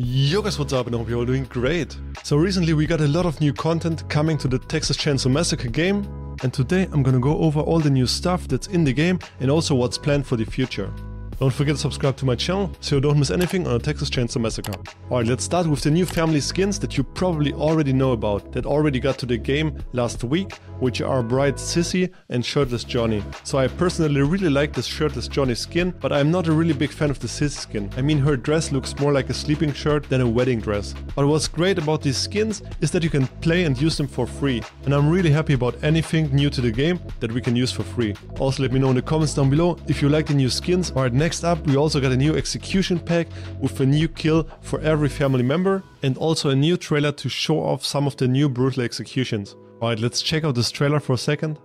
Yo guys, what's up and I hope you're all doing great. So recently we got a lot of new content coming to the Texas Chainsaw Massacre game and today I'm gonna go over all the new stuff that's in the game and also what's planned for the future. Don't forget to subscribe to my channel so you don't miss anything on the Texas Chainsaw Massacre. Alright, let's start with the new family skins that you probably already know about, that already got to the game last week, which are Bride Sissy and Shirtless Johnny. So I personally really like this Shirtless Johnny skin, but I'm not a really big fan of the Sissy skin. I mean her dress looks more like a sleeping shirt than a wedding dress. But what's great about these skins is that you can play and use them for free. And I'm really happy about anything new to the game that we can use for free. Also let me know in the comments down below if you like the new skins. Alright, next up, we also got a new execution pack with a new kill for every family member and also a new trailer to show off some of the new brutal executions. Alright, let's check out this trailer for a second.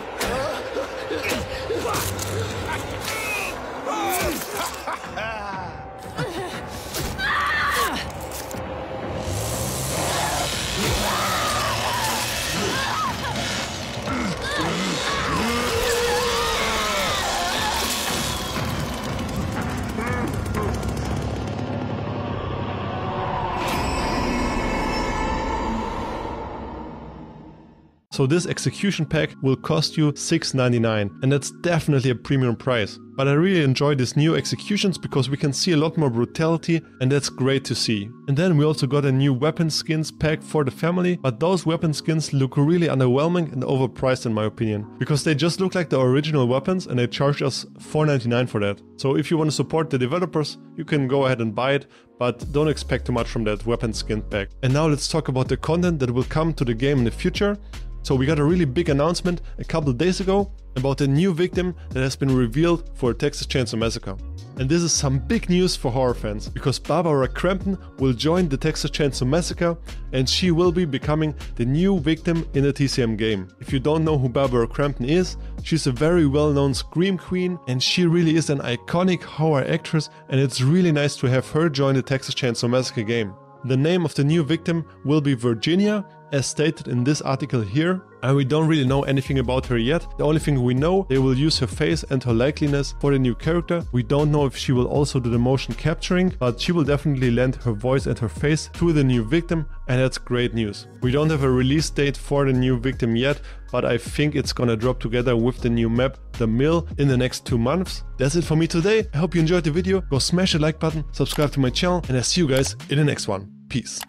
So this execution pack will cost you $6.99 and that's definitely a premium price. But I really enjoy these new executions because we can see a lot more brutality and that's great to see. And then we also got a new weapon skins pack for the family, but those weapon skins look really underwhelming and overpriced in my opinion. Because they just look like the original weapons and they charge us $4.99 for that. So if you want to support the developers, you can go ahead and buy it, but don't expect too much from that weapon skin pack. And now let's talk about the content that will come to the game in the future. So we got a really big announcement a couple days ago about a new victim that has been revealed for Texas Chainsaw Massacre. And this is some big news for horror fans, because Barbara Crampton will join the Texas Chainsaw Massacre and she will be becoming the new victim in the TCM game. If you don't know who Barbara Crampton is, she's a very well-known Scream Queen and she really is an iconic horror actress and it's really nice to have her join the Texas Chainsaw Massacre game. The name of the new victim will be Virginia, as stated in this article here, and we don't really know anything about her yet. The only thing we know, they will use her face and her likeness for the new character. We don't know if she will also do the motion capturing, but she will definitely lend her voice and her face to the new victim, and that's great news. We don't have a release date for the new victim yet, but I think it's gonna drop together with the new map, The Mill, in the next two months. That's it for me today. I hope you enjoyed the video. Go smash the like button, subscribe to my channel, and I see you guys in the next one. Peace.